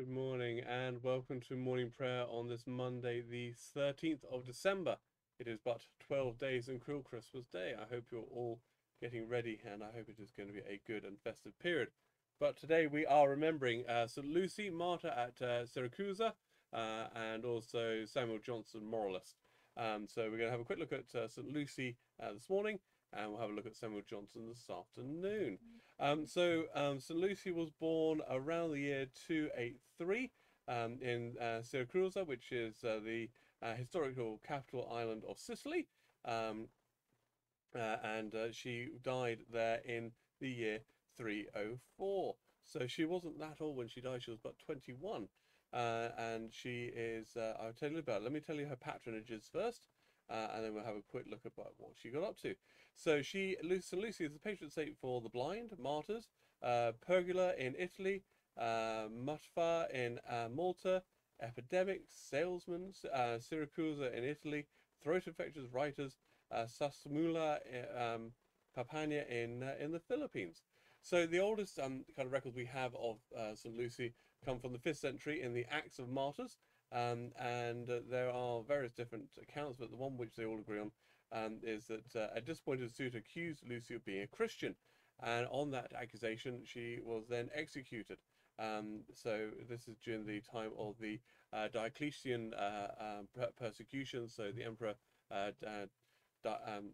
Good morning and welcome to morning prayer on this Monday, the 13th of December. It is but 12 days until Christmas Day. I hope you're all getting ready and I hope it is going to be a good and festive period. But today we are remembering uh, St. Lucy, martyr at uh, Syracusa, uh, and also Samuel Johnson, moralist. Um, so we're going to have a quick look at uh, St. Lucy uh, this morning and we'll have a look at Samuel Johnson this afternoon. Um, so um, St. Lucy was born around the year 283 um, in uh, Siracusa, which is uh, the uh, historical capital island of Sicily, um, uh, and uh, she died there in the year 304. So she wasn't that old when she died; she was but 21. Uh, and she is, I'll tell you about it. Let me tell you her patronages first uh, and then we'll have a quick look at what she got up to. So she, St. Lucy is the patron saint for the blind, martyrs, uh, Pergula in Italy, uh, Mtarfa in uh, Malta, epidemics, salesmen, uh, Syracusa in Italy, throat infections, writers, uh, Sasmula, um, Pampanga in uh, in the Philippines. So the oldest um, kind of records we have of uh, St. Lucy come from the 5th century in the Acts of Martyrs, um, and uh, there are various different accounts, but the one which they all agree on um, is that uh, a disappointed suitor accused Lucy of being a Christian, and on that accusation, she was then executed. Um, so this is during the time of the uh, Diocletian uh, um, persecution. So the emperor uh, Di um,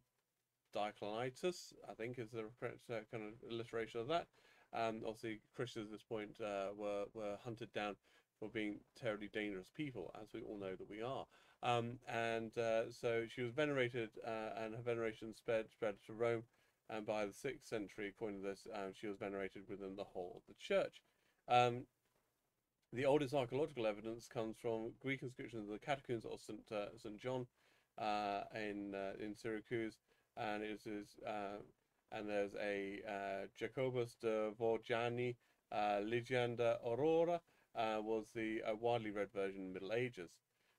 I think, is the correct uh, kind of alliteration of that. Um, obviously, Christians at this point uh, were were hunted down for being terribly dangerous people, as we all know that we are. Um, and uh, so she was venerated, uh, and her veneration spread spread to Rome. And by the sixth century, according to this, um, she was venerated within the whole of the church. Um, the oldest archaeological evidence comes from Greek inscriptions of the catacombs of St. Uh, St. John uh, in uh, in Syracuse, and it is uh, and there's a Jacobus de Voragine Legenda Aurea, uh, was the uh, widely read version in the Middle Ages.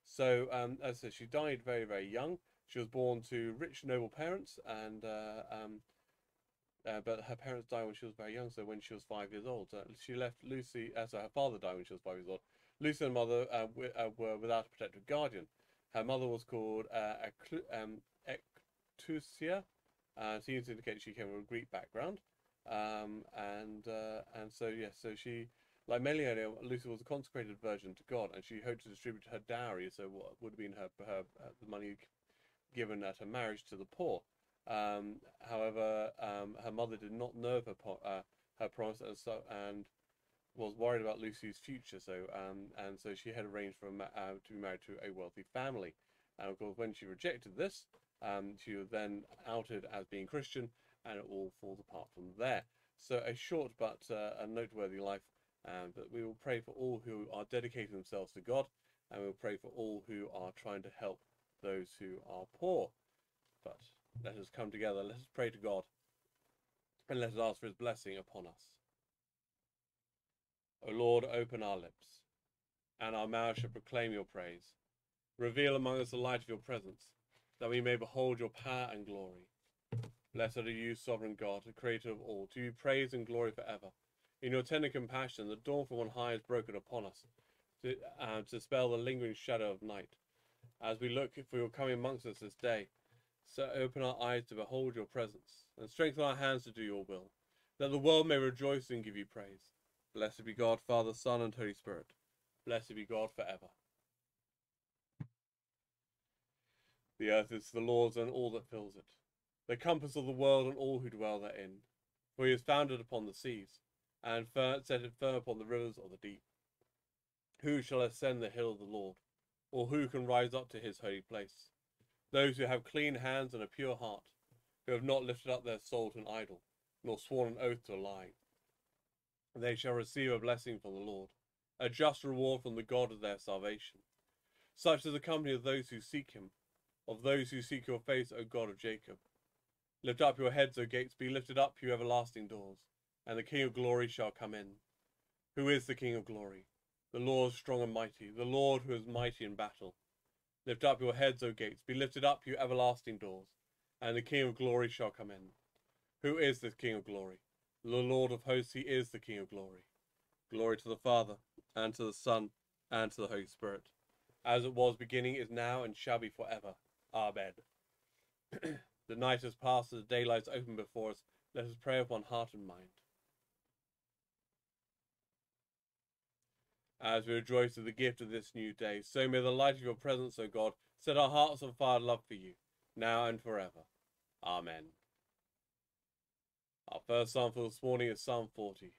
So, um, as I said, she died very, very young. She was born to rich, noble parents, and uh, um, uh, but her parents died when she was very young. So, when she was five years old, uh, she left Lucy. Uh, so, her father died when she was five years old. Lucy and mother were without a protective guardian. Her mother was called uh, um, Ectusia. Uh, seems to indicate she came from a Greek background. Um, and and so yes, yeah, so she like Melione, Lucy was a consecrated virgin to God, and she hoped to distribute her dowry, so what would have been her, her uh, the money given at her marriage to the poor. Um, however, um, her mother did not know of her, uh, her promise, and, so, and was worried about Lucy's future. So, um, and so she had arranged for uh, to be married to a wealthy family. And of course, when she rejected this, um, she was then outed as being Christian, and it all falls apart from there. So, a short but uh, a noteworthy life um, but we will pray for all who are dedicating themselves to God, and we'll pray for all who are trying to help those who are poor. But let us come together, let us pray to God, and let us ask for his blessing upon us. O Lord, open our lips, and our mouth shall proclaim your praise. Reveal among us the light of your presence, that we may behold your power and glory. Blessed are you, sovereign God, the creator of all, to you praise and glory forever. In your tender compassion, the dawn from on high is broken upon us, to, uh, to dispel the lingering shadow of night. As we look for your coming amongst us this day, so open our eyes to behold your presence, and strengthen our hands to do your will, that the world may rejoice and give you praise. Blessed be God, Father, Son, and Holy Spirit. Blessed be God forever. The earth is the Lord's and all that fills it, the compass of the world and all who dwell therein. For he is founded upon the seas and set it firm upon the rivers of the deep. Who shall ascend the hill of the Lord, or who can rise up to his holy place? Those who have clean hands and a pure heart, who have not lifted up their soul to an idol, nor sworn an oath to a lie. They shall receive a blessing from the Lord, a just reward from the God of their salvation. Such is the company of those who seek him, of those who seek your face, O God of Jacob. Lift up your heads, O gates, be lifted up, you everlasting doors and the King of glory shall come in. Who is the King of glory? The Lord strong and mighty, the Lord who is mighty in battle. Lift up your heads, O gates, be lifted up, you everlasting doors, and the King of glory shall come in. Who is the King of glory? The Lord of hosts, he is the King of glory. Glory to the Father, and to the Son, and to the Holy Spirit, as it was beginning, is now, and shall be forever. Amen. the night has passed, the daylight is open before us. Let us pray upon heart and mind. As we rejoice in the gift of this new day, so may the light of your presence, O God, set our hearts on fire love for you, now and forever. Amen. Our first psalm for this morning is Psalm 40.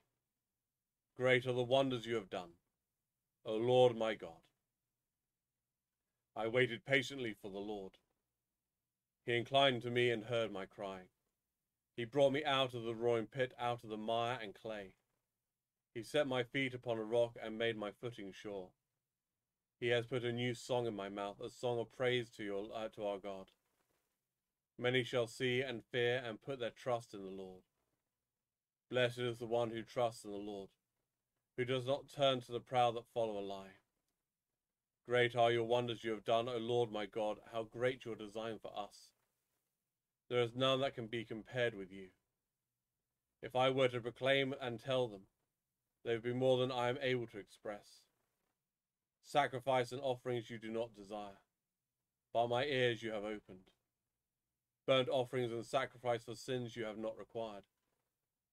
Great are the wonders you have done, O Lord my God. I waited patiently for the Lord. He inclined to me and heard my cry. He brought me out of the roaring pit, out of the mire and clay. He set my feet upon a rock and made my footing sure. He has put a new song in my mouth, a song of praise to, your, uh, to our God. Many shall see and fear and put their trust in the Lord. Blessed is the one who trusts in the Lord, who does not turn to the proud that follow a lie. Great are your wonders you have done, O Lord my God, how great your design for us. There is none that can be compared with you. If I were to proclaim and tell them, they would be more than I am able to express. Sacrifice and offerings you do not desire, By my ears you have opened. Burnt offerings and sacrifice for sins you have not required.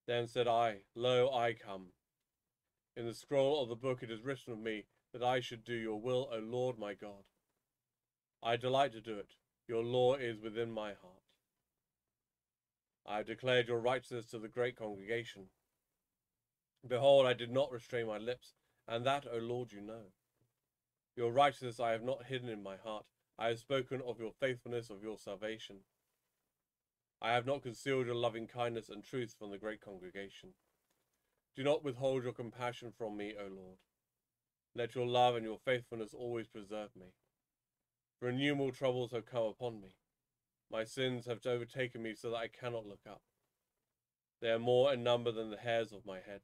Then said I, Lo, I come. In the scroll of the book it is written of me that I should do your will, O Lord my God. I delight to do it. Your law is within my heart. I have declared your righteousness to the great congregation. Behold, I did not restrain my lips, and that, O Lord, you know. Your righteousness I have not hidden in my heart. I have spoken of your faithfulness, of your salvation. I have not concealed your loving kindness and truth from the great congregation. Do not withhold your compassion from me, O Lord. Let your love and your faithfulness always preserve me. For innumerable troubles have come upon me. My sins have overtaken me so that I cannot look up. They are more in number than the hairs of my head,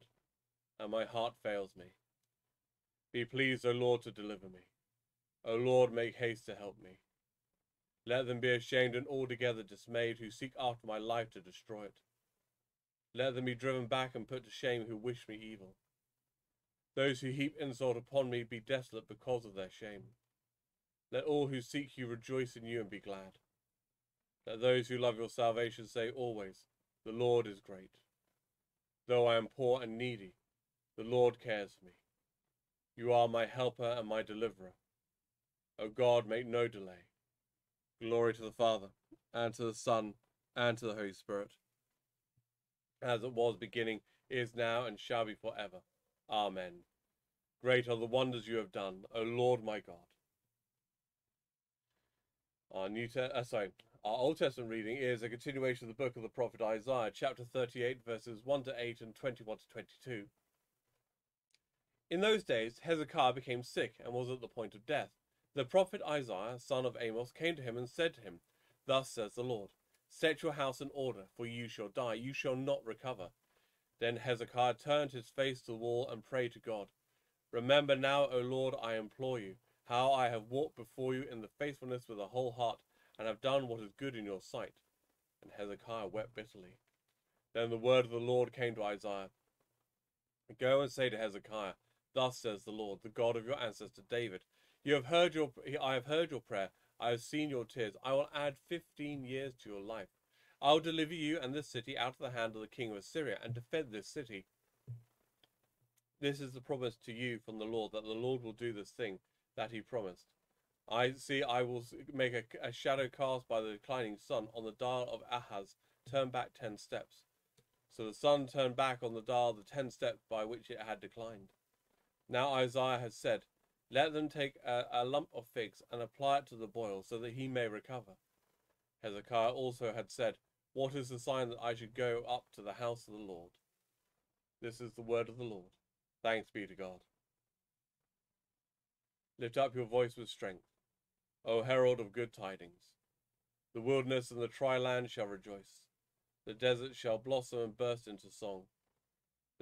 and my heart fails me. Be pleased, O Lord, to deliver me. O Lord, make haste to help me. Let them be ashamed and altogether dismayed who seek after my life to destroy it. Let them be driven back and put to shame who wish me evil. Those who heap insult upon me be desolate because of their shame. Let all who seek you rejoice in you and be glad. Let those who love your salvation say always, The Lord is great. Though I am poor and needy, the Lord cares for me. You are my helper and my deliverer. O God, make no delay. Glory to the Father, and to the Son, and to the Holy Spirit, as it was beginning, is now, and shall be for ever. Amen. Great are the wonders you have done, O Lord my God. Our New Te- uh, sorry, our Old Testament reading is a continuation of the book of the prophet Isaiah, chapter 38, verses 1 to 8 and 21 to 22. In those days, Hezekiah became sick and was at the point of death. The prophet Isaiah, son of Amos, came to him and said to him, Thus says the Lord, Set your house in order, for you shall die, you shall not recover. Then Hezekiah turned his face to the wall and prayed to God. Remember now, O Lord, I implore you, how I have walked before you in the faithfulness with a whole heart, and have done what is good in your sight. And Hezekiah wept bitterly. Then the word of the Lord came to Isaiah Go and say to Hezekiah, Thus says the Lord, the God of your ancestor David, you have heard your I have heard your prayer. I have seen your tears. I will add fifteen years to your life. I will deliver you and this city out of the hand of the king of Assyria and defend this city. This is the promise to you from the Lord that the Lord will do this thing that he promised. I see I will make a, a shadow cast by the declining sun on the dial of Ahaz, turn back ten steps. So the sun turned back on the dial the ten steps by which it had declined. Now Isaiah has said, let them take a, a lump of figs and apply it to the boil, so that he may recover. Hezekiah also had said, What is the sign that I should go up to the house of the Lord? This is the word of the Lord. Thanks be to God. Lift up your voice with strength, O herald of good tidings. The wilderness and the dry land shall rejoice. The desert shall blossom and burst into song.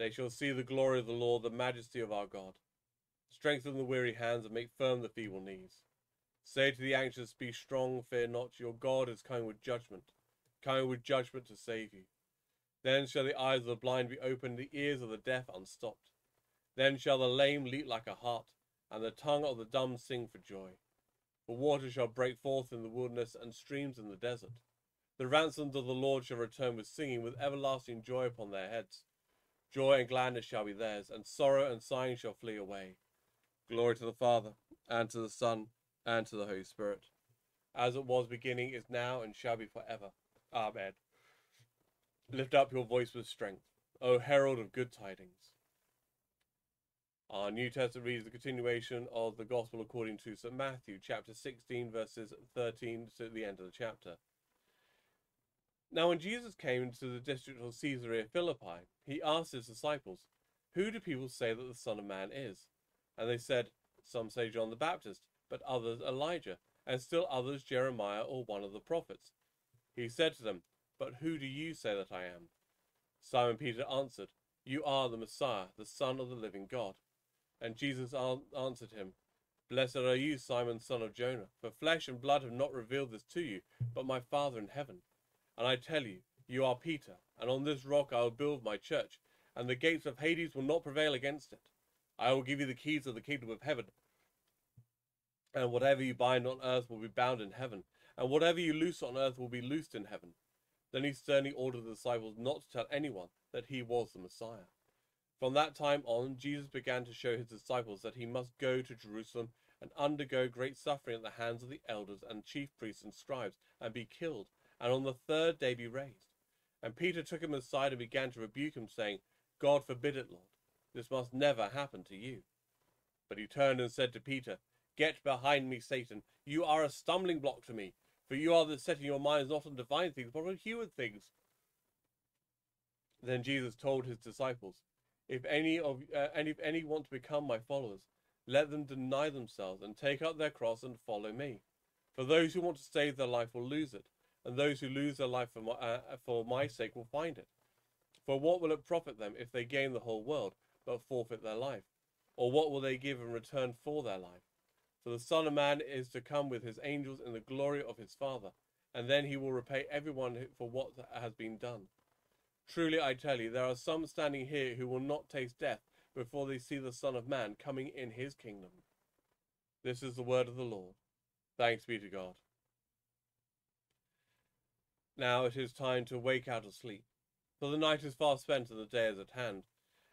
They shall see the glory of the Lord, the majesty of our God. Strengthen the weary hands and make firm the feeble knees. Say to the anxious, Be strong, fear not, your God is coming with judgment, coming with judgment to save you. Then shall the eyes of the blind be opened, the ears of the deaf unstopped. Then shall the lame leap like a hart, and the tongue of the dumb sing for joy. For water shall break forth in the wilderness, and streams in the desert. The ransomed of the Lord shall return with singing, with everlasting joy upon their heads. Joy and gladness shall be theirs, and sorrow and sighing shall flee away. Glory to the Father, and to the Son, and to the Holy Spirit, as it was beginning, is now, and shall be forever. Amen. Lift up your voice with strength, O herald of good tidings. Our New Testament reads the continuation of the Gospel according to St. Matthew, chapter 16, verses 13 to the end of the chapter. Now, when Jesus came into the district of Caesarea Philippi, he asked his disciples, Who do people say that the Son of Man is? And they said, Some say John the Baptist, but others Elijah, and still others Jeremiah or one of the prophets. He said to them, But who do you say that I am? Simon Peter answered, You are the Messiah, the Son of the living God. And Jesus answered him, Blessed are you, Simon, son of Jonah, for flesh and blood have not revealed this to you, but my Father in heaven. And I tell you, you are Peter, and on this rock I will build my church, and the gates of Hades will not prevail against it. I will give you the keys of the kingdom of heaven. And whatever you bind on earth will be bound in heaven, and whatever you loose on earth will be loosed in heaven. Then he sternly ordered the disciples not to tell anyone that he was the Messiah. From that time on, Jesus began to show his disciples that he must go to Jerusalem and undergo great suffering at the hands of the elders and chief priests and scribes, and be killed, and on the third day be raised. And Peter took him aside and began to rebuke him, saying, God forbid it, Lord. This must never happen to you. But he turned and said to Peter, Get behind me, Satan. You are a stumbling block to me, for you are setting your minds not on divine things, but on human things. Then Jesus told his disciples, if any of uh, if any want to become my followers, let them deny themselves and take up their cross and follow me. For those who want to save their life will lose it, and those who lose their life for my, uh, for my sake will find it. For what will it profit them if they gain the whole world, but forfeit their life? Or what will they give in return for their life? For the Son of Man is to come with his angels in the glory of his Father, and then he will repay everyone for what has been done. Truly I tell you, there are some standing here who will not taste death before they see the Son of Man coming in his kingdom. This is the word of the Lord. Thanks be to God. Now it is time to wake out of sleep, for the night is far spent and the day is at hand.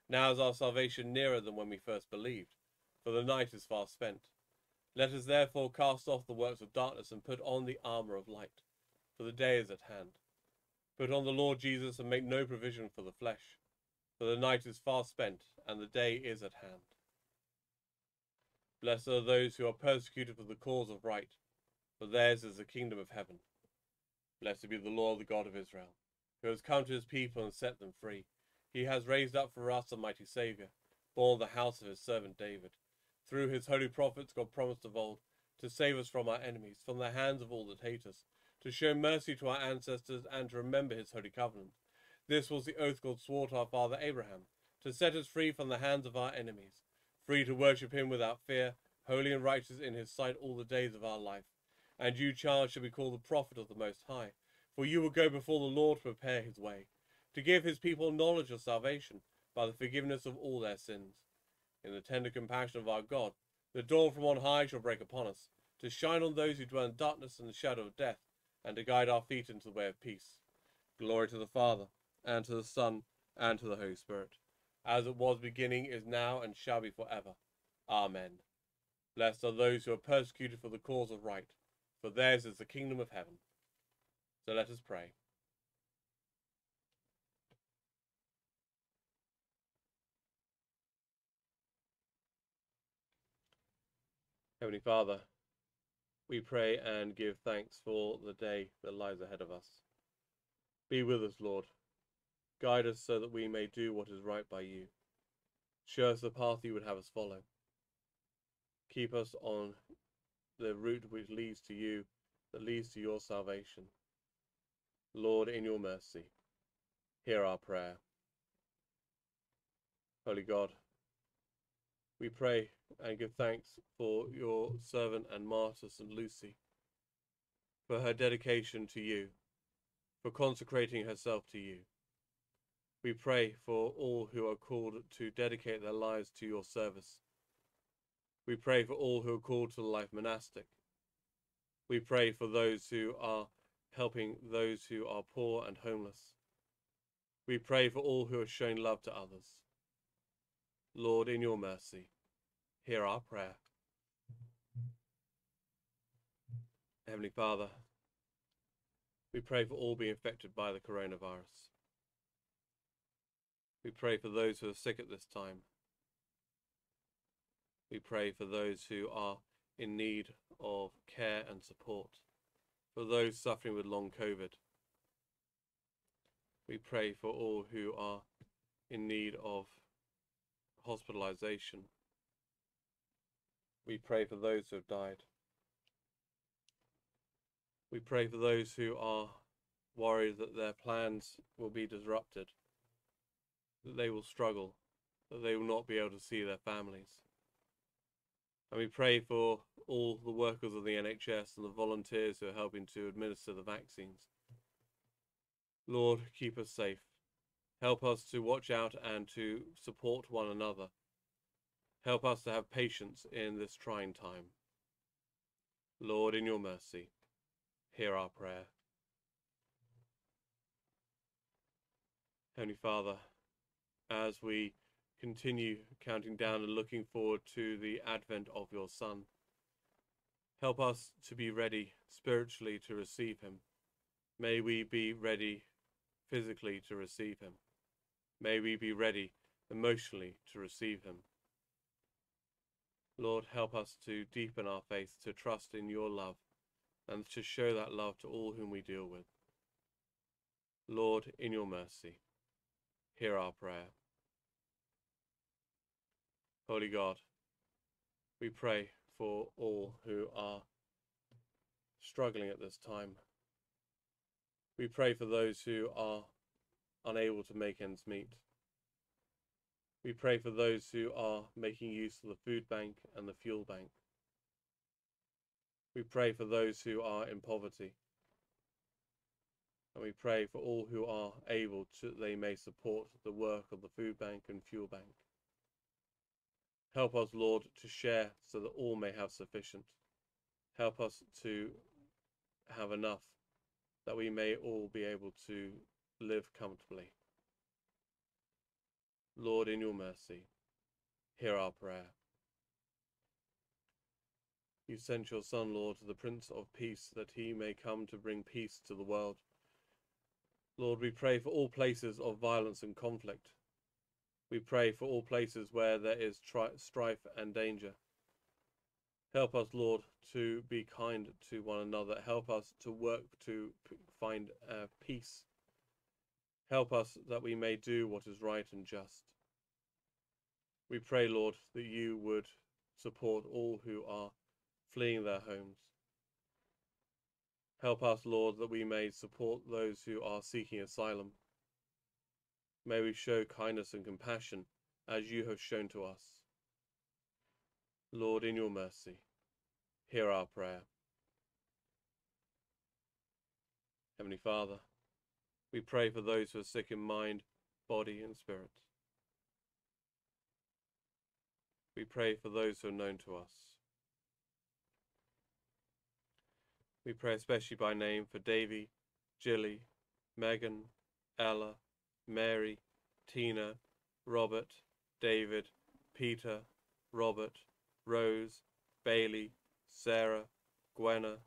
Now is our salvation nearer than when we first believed, for the night is far spent. Let us therefore cast off the works of darkness and put on the armour of light, for the day is at hand. Put on the Lord Jesus and make no provision for the flesh, for the night is far spent and the day is at hand. Blessed are those who are persecuted for the cause of right, for theirs is the kingdom of heaven. Blessed be the Lord, the God of Israel, who has come to his people and set them free. He has raised up for us a mighty Saviour, born of the house of his servant David. Through his holy prophets, God promised of old to save us from our enemies, from the hands of all that hate us to show mercy to our ancestors and to remember his holy covenant. This was the oath God swore to our father Abraham, to set us free from the hands of our enemies, free to worship him without fear, holy and righteous in his sight all the days of our life. And you, child, shall be called the prophet of the Most High, for you will go before the Lord to prepare his way, to give his people knowledge of salvation by the forgiveness of all their sins. In the tender compassion of our God, the dawn from on high shall break upon us, to shine on those who dwell in darkness and the shadow of death, and to guide our feet into the way of peace. Glory to the Father, and to the Son, and to the Holy Spirit, as it was beginning, is now, and shall be for ever. Amen. Blessed are those who are persecuted for the cause of right, for theirs is the kingdom of heaven. So let us pray. Heavenly Father, we pray and give thanks for the day that lies ahead of us. Be with us, Lord. Guide us so that we may do what is right by you. Show us the path you would have us follow. Keep us on the route which leads to you, that leads to your salvation. Lord, in your mercy, hear our prayer. Holy God, we pray and give thanks for your servant and martyr, St. Lucy, for her dedication to you, for consecrating herself to you. We pray for all who are called to dedicate their lives to your service. We pray for all who are called to the life monastic. We pray for those who are helping those who are poor and homeless. We pray for all who are showing love to others. Lord, in your mercy, hear our prayer. Heavenly Father, we pray for all being affected by the coronavirus. We pray for those who are sick at this time. We pray for those who are in need of care and support, for those suffering with long COVID. We pray for all who are in need of hospitalization. We pray for those who have died. We pray for those who are worried that their plans will be disrupted, that they will struggle, that they will not be able to see their families. And we pray for all the workers of the NHS and the volunteers who are helping to administer the vaccines. Lord, keep us safe. Help us to watch out and to support one another. Help us to have patience in this trying time. Lord, in your mercy, hear our prayer. Heavenly Father, as we continue counting down and looking forward to the advent of your Son, help us to be ready spiritually to receive him. May we be ready physically to receive him. May we be ready emotionally to receive him. Lord, help us to deepen our faith, to trust in your love, and to show that love to all whom we deal with. Lord, in your mercy, hear our prayer. Holy God, we pray for all who are struggling at this time. We pray for those who are unable to make ends meet. We pray for those who are making use of the food bank and the fuel bank. We pray for those who are in poverty. And we pray for all who are able to, they may support the work of the food bank and fuel bank. Help us, Lord, to share so that all may have sufficient. Help us to have enough that we may all be able to live comfortably. Lord, in your mercy, hear our prayer. You sent your Son, Lord, the Prince of Peace, that he may come to bring peace to the world. Lord, we pray for all places of violence and conflict. We pray for all places where there is tri- strife and danger. Help us, Lord, to be kind to one another. Help us to work to find uh, peace. Help us that we may do what is right and just. We pray, Lord, that you would support all who are fleeing their homes. Help us, Lord, that we may support those who are seeking asylum. May we show kindness and compassion as you have shown to us. Lord, in your mercy, hear our prayer. Heavenly Father, we pray for those who are sick in mind, body, and spirit. We pray for those who are known to us. We pray especially by name for Davy, Jilly, Megan, Ella, Mary, Tina, Robert, David, Peter, Robert, Rose, Bailey, Sarah, Gwenna,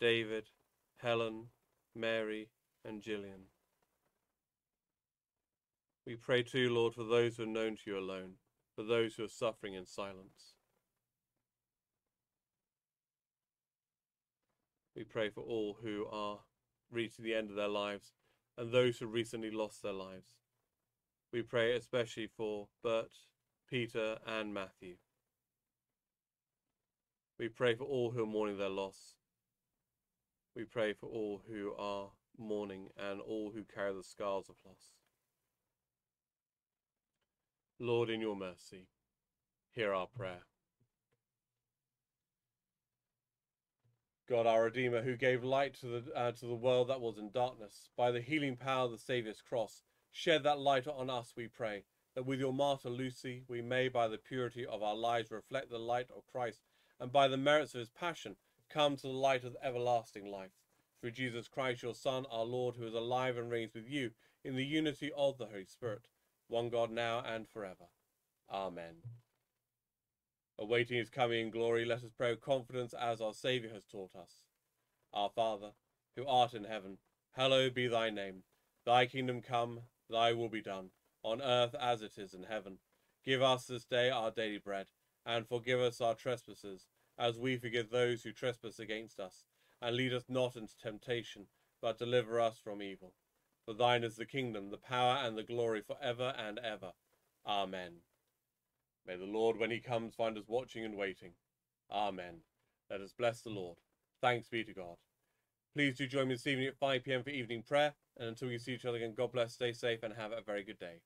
David, Helen, Mary, and Gillian. We pray too, Lord, for those who are known to you alone, for those who are suffering in silence. We pray for all who are reaching the end of their lives and those who recently lost their lives. We pray especially for Bert, Peter, and Matthew. We pray for all who are mourning their loss. We pray for all who are mourning and all who carry the scars of loss. Lord, in your mercy, hear our prayer. God, our Redeemer, who gave light to the, uh, to the world that was in darkness, by the healing power of the Saviour's cross, Shed that light on us, we pray, that with your martyr Lucy we may, by the purity of our lives, reflect the light of Christ, and by the merits of his passion, come to the light of everlasting life. Through Jesus Christ, your Son, our Lord, who is alive and reigns with you in the unity of the Holy Spirit, one God now and forever. Amen. Awaiting his coming in glory, let us pray with confidence as our Saviour has taught us. Our Father, who art in heaven, hallowed be thy name. Thy kingdom come, thy will be done, on earth as it is in heaven. Give us this day our daily bread, and forgive us our trespasses, as we forgive those who trespass against us. And lead us not into temptation, but deliver us from evil. For thine is the kingdom, the power, and the glory for ever and ever. Amen. May the Lord, when he comes, find us watching and waiting. Amen. Let us bless the Lord. Thanks be to God. Please do join me this evening at 5 pm for evening prayer. And until we see each other again, God bless, stay safe, and have a very good day.